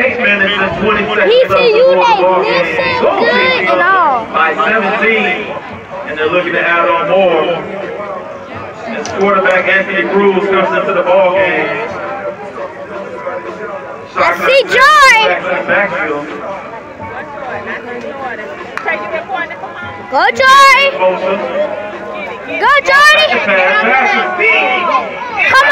Eight minutes and 20 seconds. He left said you before the like ball game. listen good team and all. By 17, and they're looking to add on more. As quarterback Anthony Cruz comes into the ball game. I see Joy. Jackson backfield. Go, Joy. Come